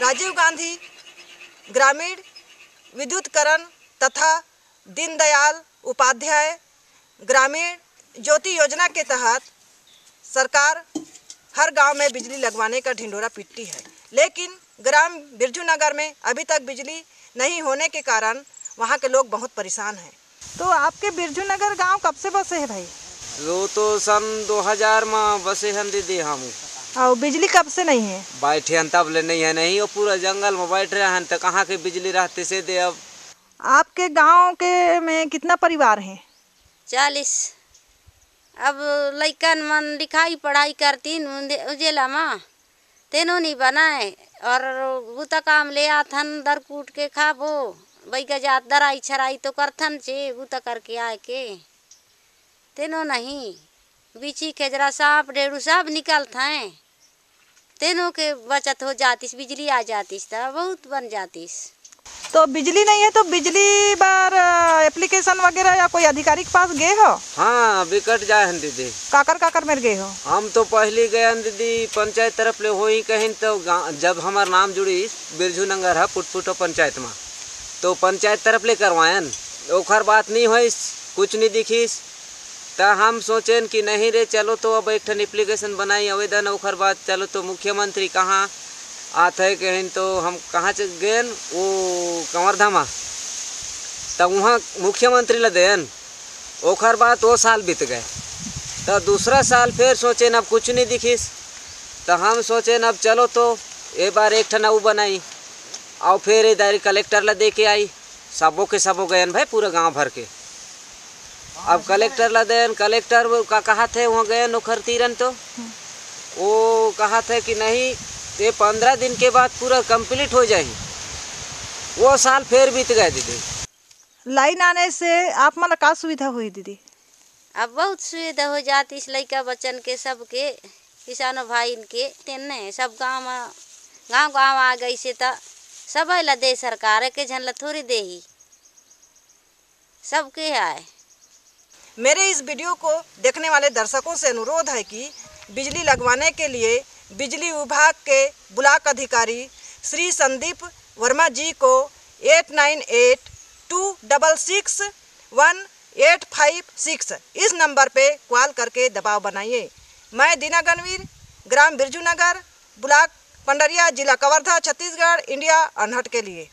राजीव गांधी ग्रामीण विद्युतकरण तथा दीनदयाल उपाध्याय ग्रामीण ज्योति योजना के तहत सरकार हर गाँव में बिजली लगवाने का ढिंडोरा पीटती है। लेकिन ग्राम बिरजू नगर में अभी तक बिजली नहीं होने के कारण वहाँ के लोग बहुत परेशान हैं। तो आपके बिरजू नगर गाँव कब से बसे है भाई? वो तो सन 2000 में बसे हैं दीदी हम। और बिजली कब से नहीं है? बैठे हन तब ले नहीं है नहीं वो पूरा जंगल में बैठ रहे हैं तो कहाँ के बिजली रहते से दे अब? आपके गाँव के में कितना परिवार है? चालीस। अब लैकन मन लिखाई पढ़ाई करतीन उंदे- उजेला में तेनो नहीं बनाए और बुता काम ले आथन दर कूट के खाबो। बैका जात दराई छराई तो करथन चे बुता करके आए के। तेनो नहीं बिछी खेजरा सांप डेढ़ू सब निकलत हैं तेनों के बचत हो जातीस बिजली आ जातीस तो बहुत बन जातीस तो बिजली नहीं है तो बिजली बार एप्लीकेशन वगैरह या कोई अधिकारी के पास गए हो? हाँ बिकट जाए हन दीदी। काकर काकर मेर गए हो? हम तो पहले गए हन दीदी पंचायत तरफ़ ले हो ही कहीं तो जब हमार नाम जुड़ी बिरजू नगर है पुटपुटो पंचायत में। तो पंचायत तरफ़ ले करवायन ओखर बात नहीं होई कुछ नहीं दिखीस। तो हम सोचेन कि नहीं रे, चलो तो अब एक ठन एप्लीकेशन बनाई, आवेदन, ओखर बाद चलो तो मुख्यमंत्री कहाँ आते कहीं तो हम कहाँ गए वो कंवरधामा। तब वहाँ मुख्यमंत्री ला देन, ओखर बाद वो साल बीत गए। तो दूसरा साल फिर सोचे अब कुछ नहीं दिखीस। तो हम सोचे अब चलो तो ए बार एक ठन ऊ बनाई। और फिर इधर कलेक्टर ला दे के आई। सबों के सबों गए भाई पूरा गाँव भर के। अब कलेक्टर ला देन कलेक्टर का कहा थे वहाँ गए नौकर तीरन तो। वो कहा थे कि नहीं ये पंद्रह दिन के बाद पूरा कंप्लीट हो जाए वो साल फिर बीत गए दीदी। लाइन आने से आप मन का सुविधा हुई दीदी? अब बहुत सुविधा हो जाती इस लड़का बच्चन के सबके किसानों भाई के तेने सब गाँव में गाँव गाँव आ गई से तो सब ला दे सरकार के झन ला थोड़ी दे ही सबके आए। मेरे इस वीडियो को देखने वाले दर्शकों से अनुरोध है कि बिजली लगवाने के लिए बिजली विभाग के ब्लॉक अधिकारी श्री संदीप वर्मा जी को eight nine eight two double six one eight five six इस नंबर पे कॉल करके दबाव बनाइए। मैं दीना गणवीर ग्राम बिरजू नगर, ब्लॉक पंडरिया, जिला कवर्धा, छत्तीसगढ़, इंडिया, अनहट के लिए।